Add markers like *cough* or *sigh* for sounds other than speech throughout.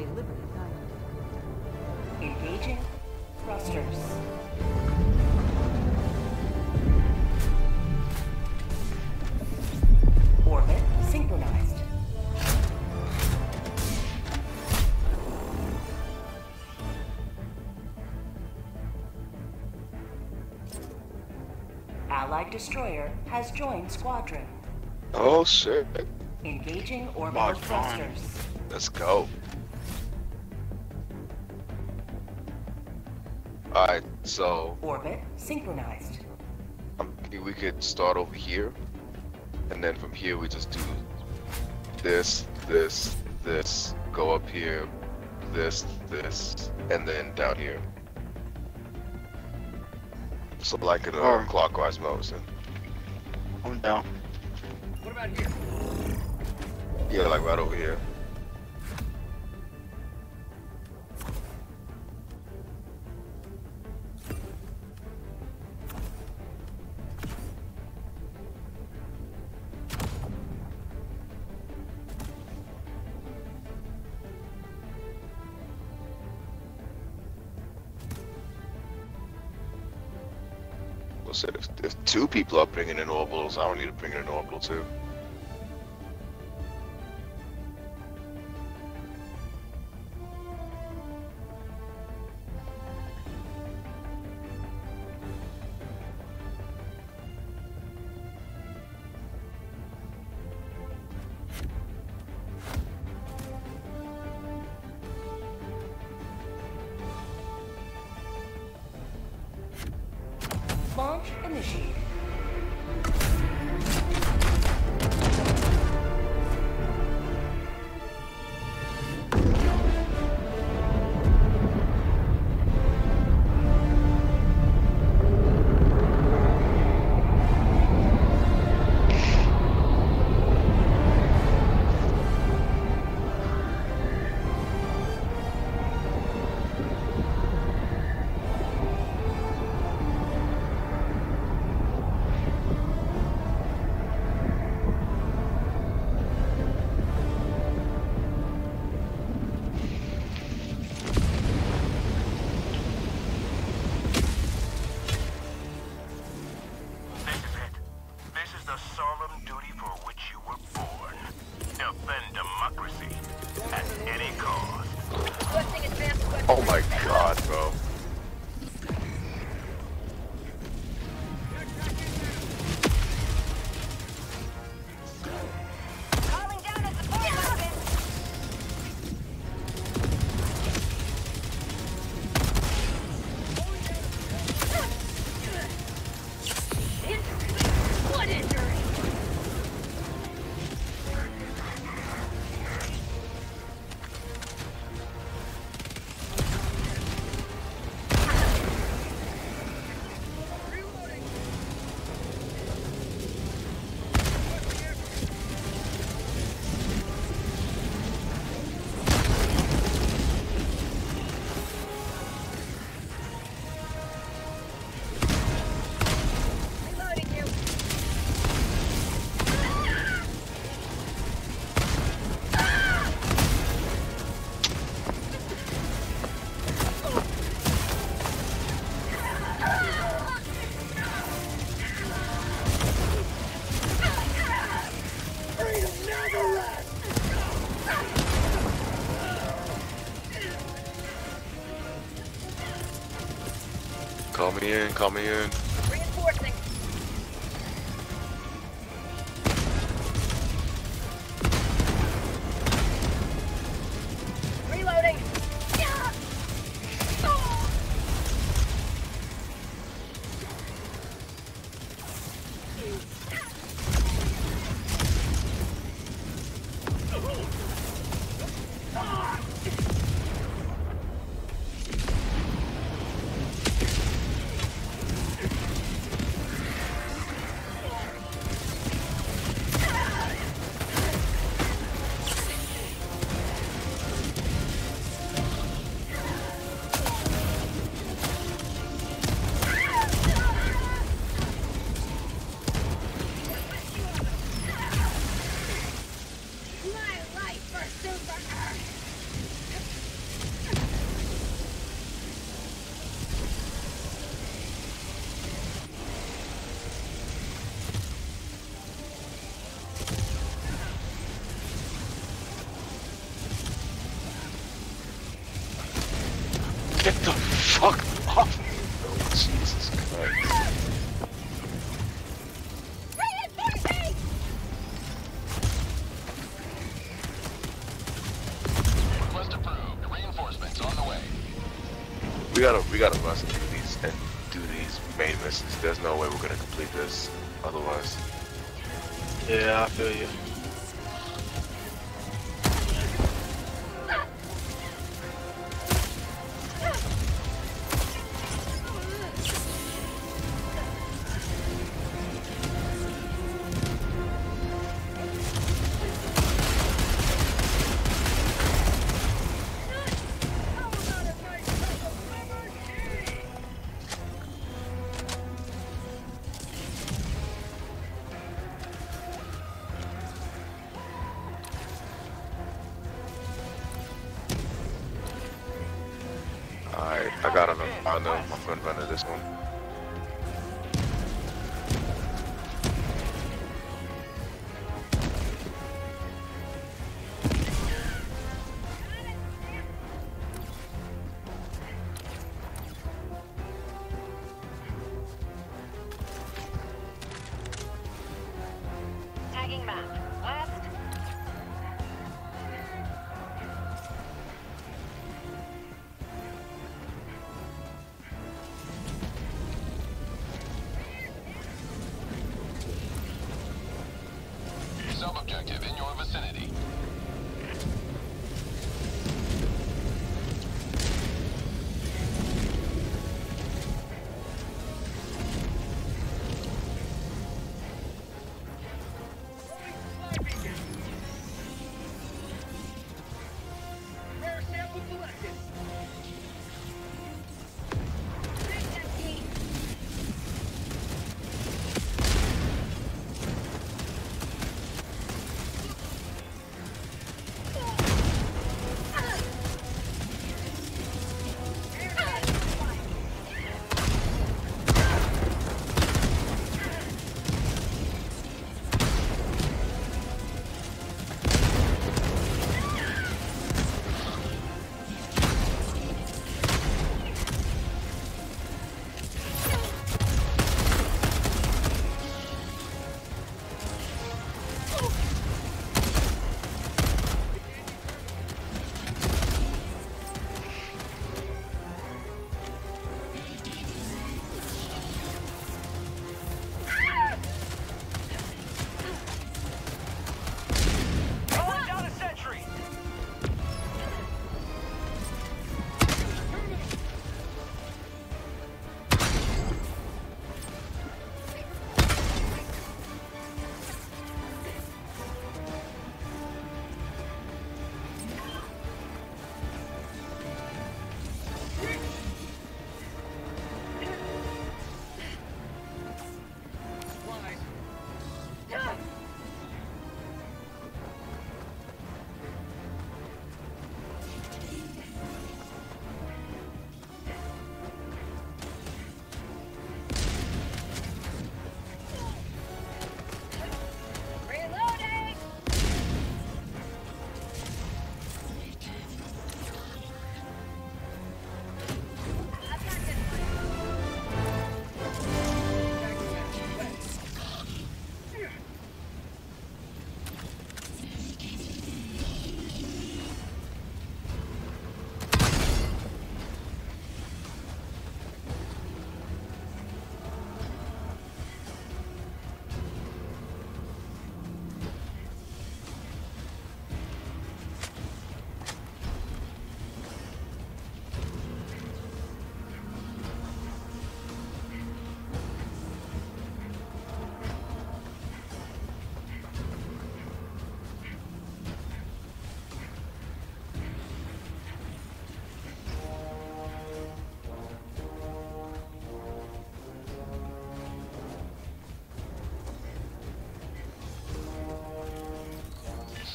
Bay Liberty Island. Engaging thrusters. Orbit synchronized. Allied destroyer has joined squadron. Oh shit. Engaging orbital thrusters. Let's go. Alright, so Orbit synchronized. um, we could start over here, and then from here we just do this, this, this, go up here, this, this, and then down here. So like in a Or- clockwise motion. I'm down. What about here? Yeah, like right over here. Two people are bringing in orbitals, I don't need to bring in an orbital too. Call me in, call me in. You.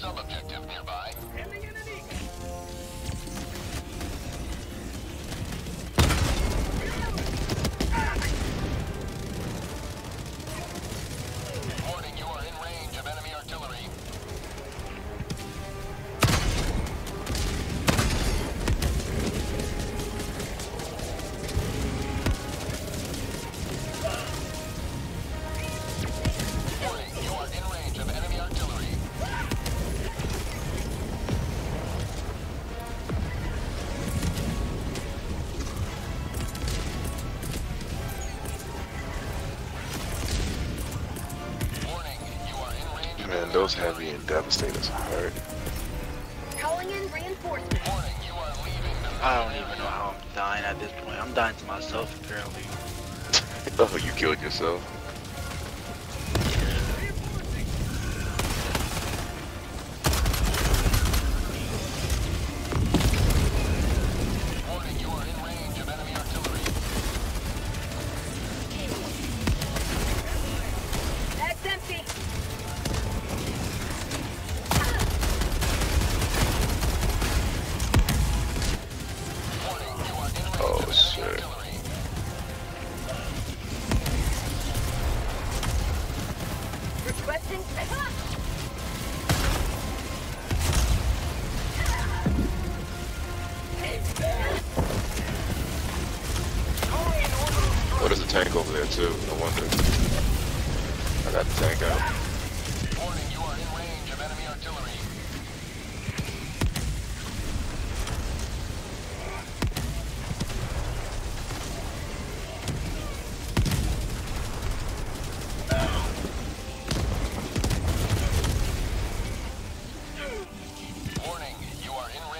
Sub-objective nearby. Those heavy and devastators hurt. Calling in reinforcements. I don't even know how I'm dying at this point. I'm dying to myself apparently. *laughs* Oh, you killed yourself.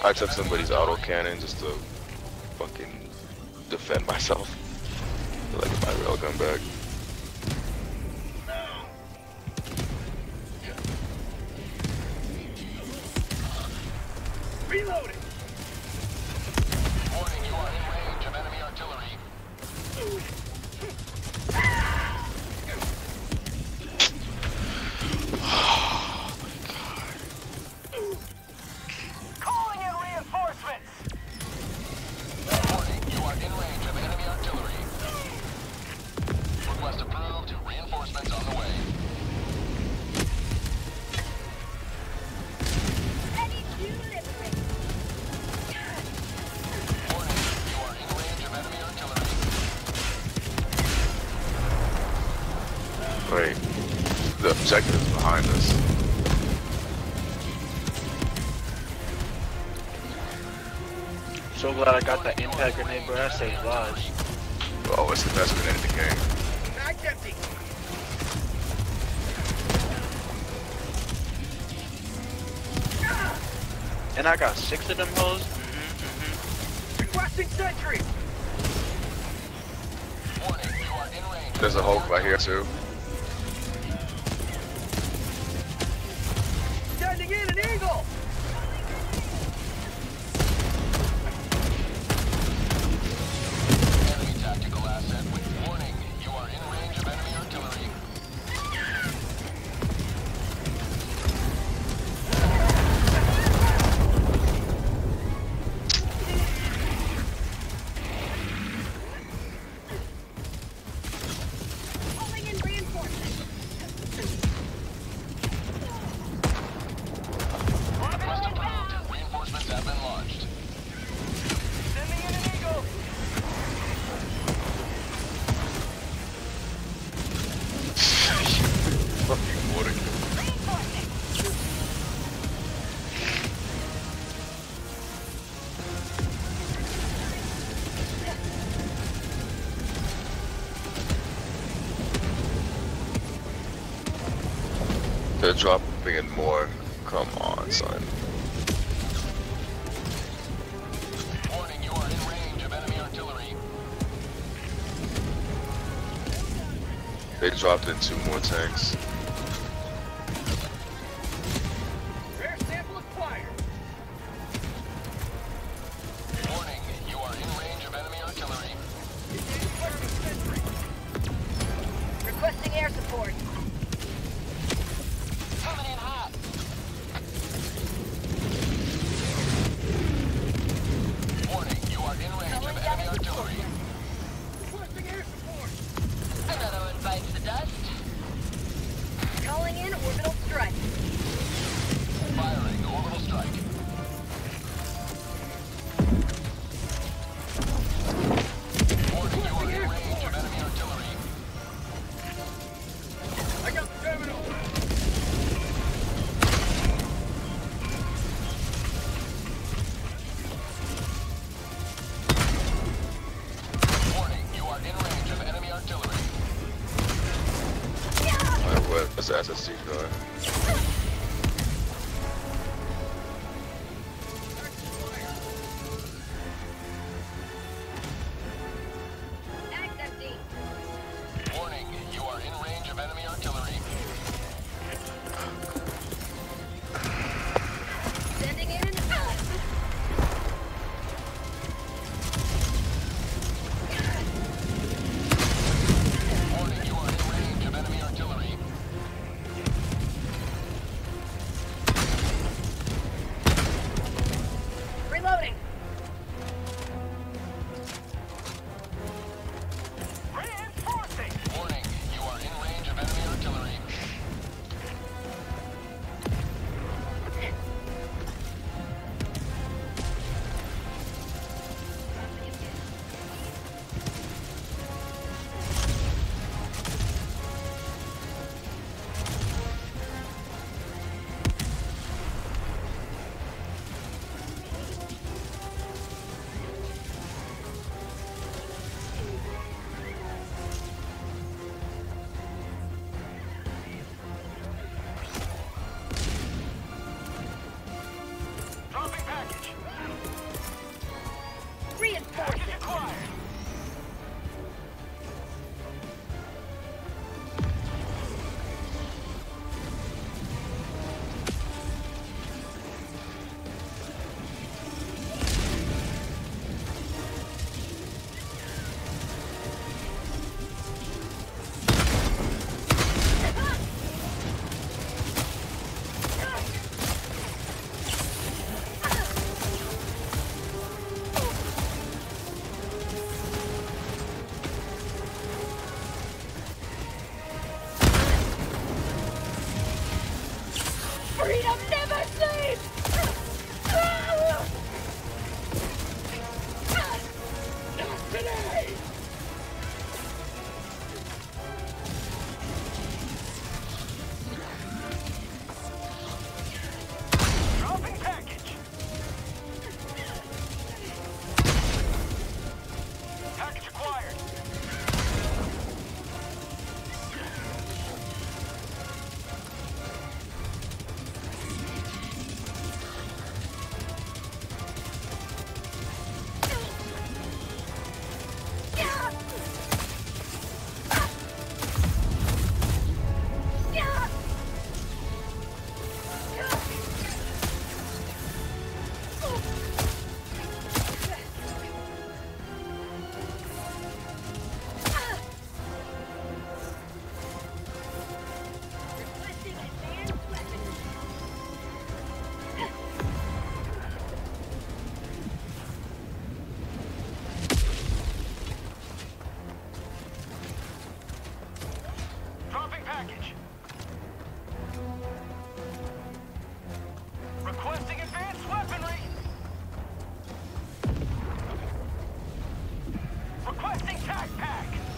I took somebody's auto cannon just to fucking defend myself. Like my railgun back. Glad I got that impact grenade, bro. That saves lives. Oh, it's the best grenade in the game. And I got six of them hoes. Requesting sentry. Warning, you are in range. There's a Hulk right here too. Dropping in more. Come on, son. Warning, you are in range of enemy artillery. They dropped in two more tanks. Requesting tac pack!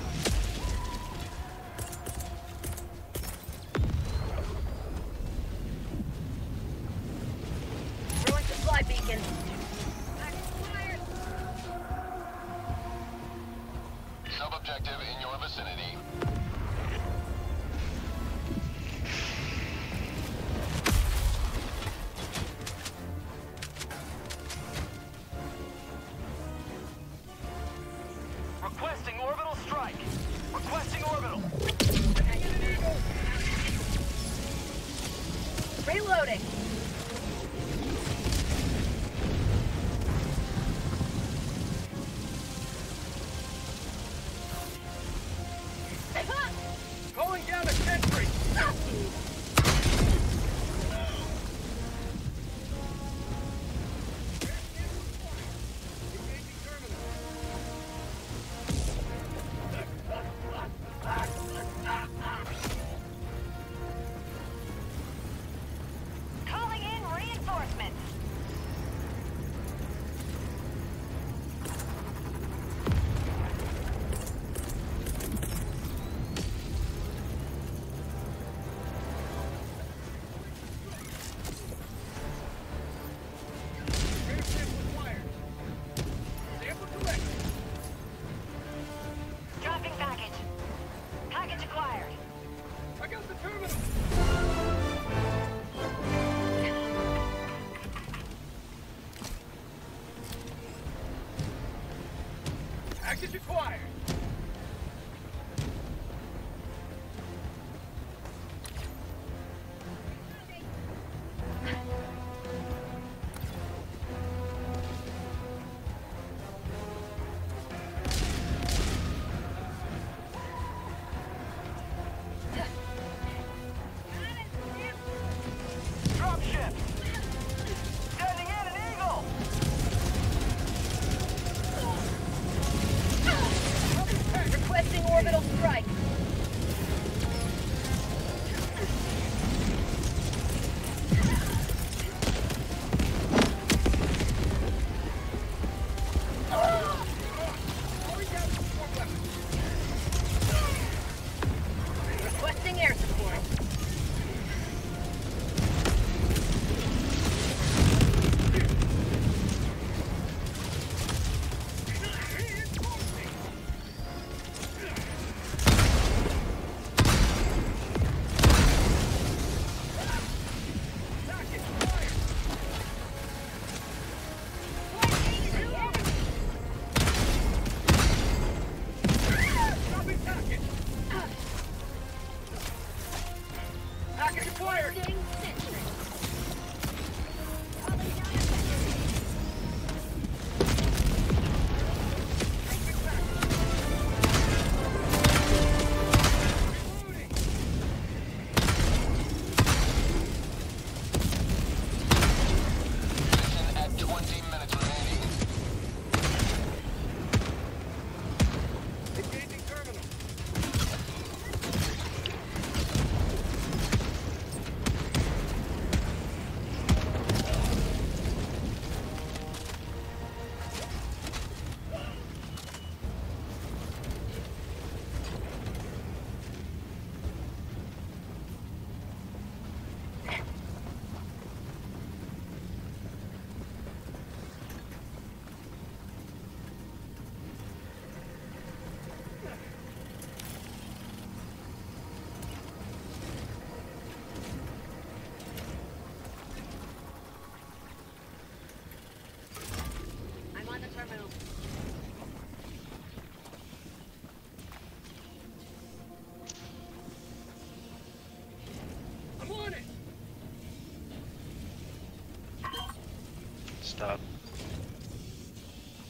Stop.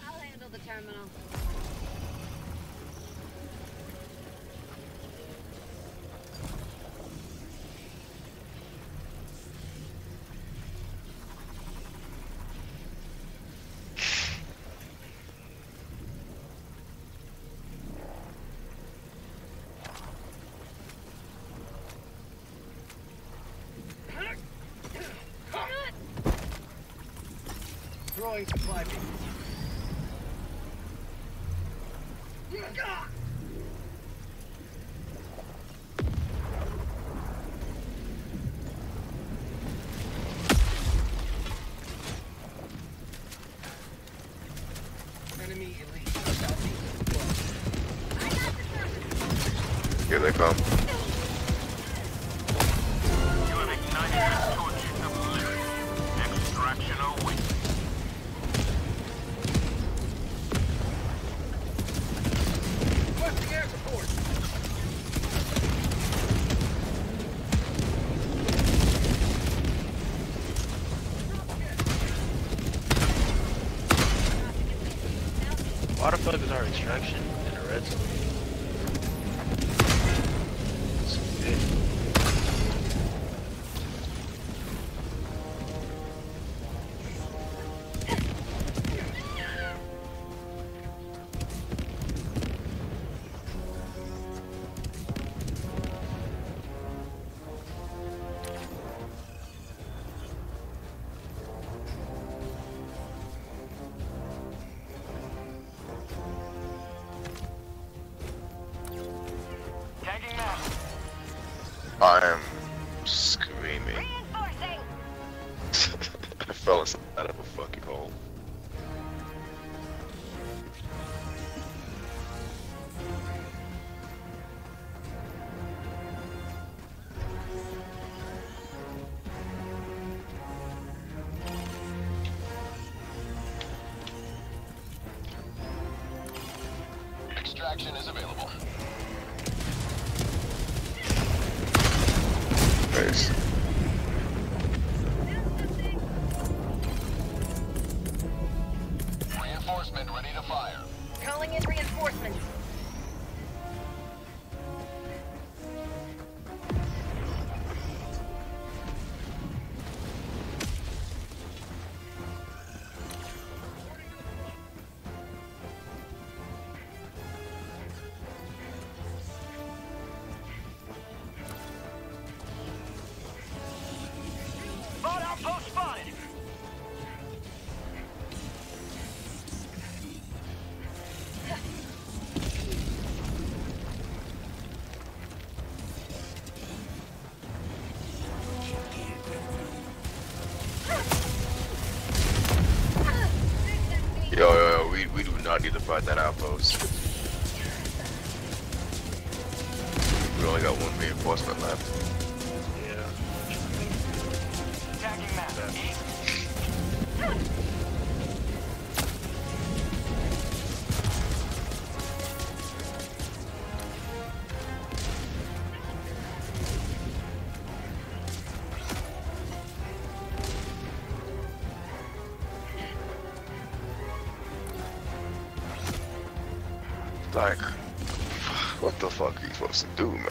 I'll handle the terminal. Throwing supply beacon. occupied that outpost. We only got one reinforcement left. Like, what the fuck are you supposed to do, man?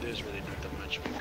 There's really nothing much more.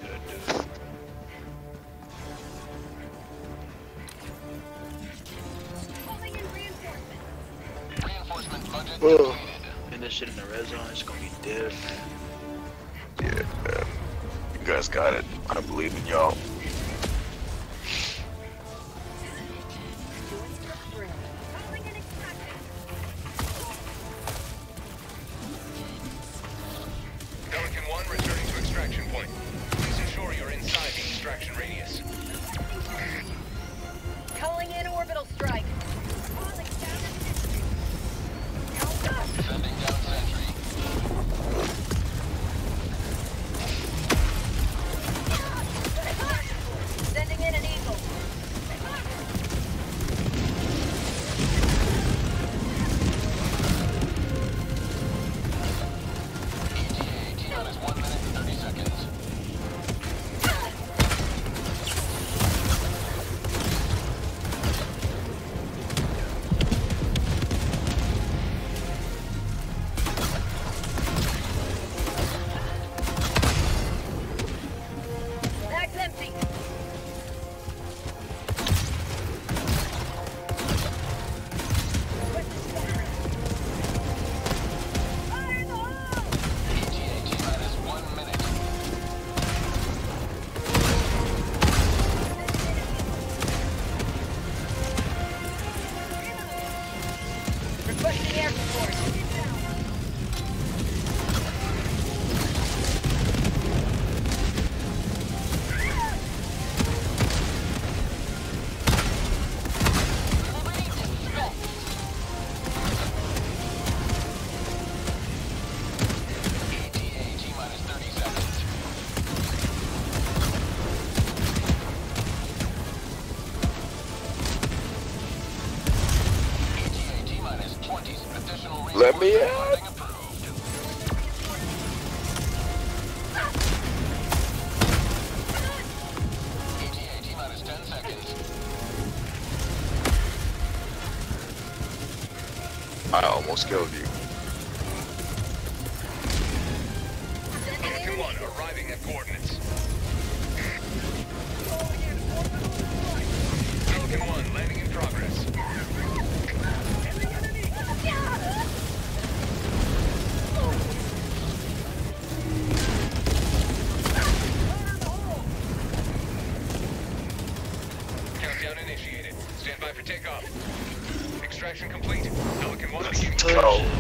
Extraction complete. Pelican 1 beginning. Go.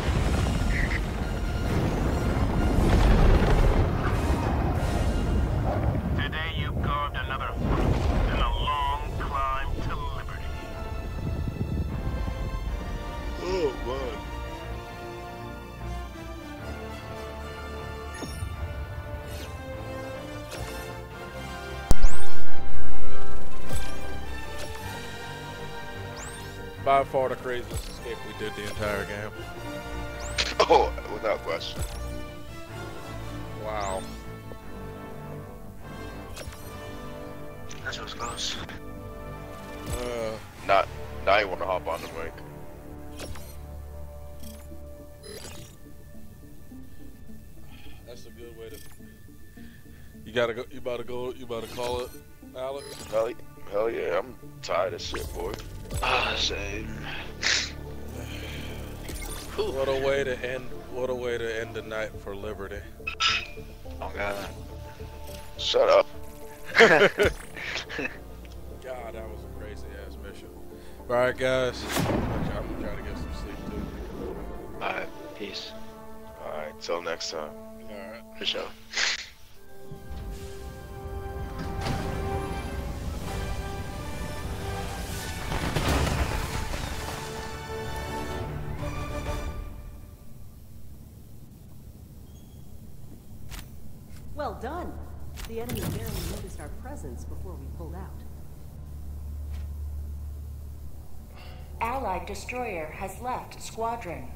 By far the craziest escape we did the entire game. *laughs* Oh, without question. Wow. That was close. Uh, Not, now you want to hop on the mic. that's a good way to. You gotta go. You about to go. You about to call it, Alex. Hell, hell yeah, I'm tired of shit, boy. Ah, same. What a way to end. What a way to end the night for Liberty. Oh god. Shut up. *laughs* God, that was a crazy ass mission. All right, guys. I'm gonna try to get some sleep too. Alright, peace. Alright, till next time. All right. For sure. Destroyer has left squadron.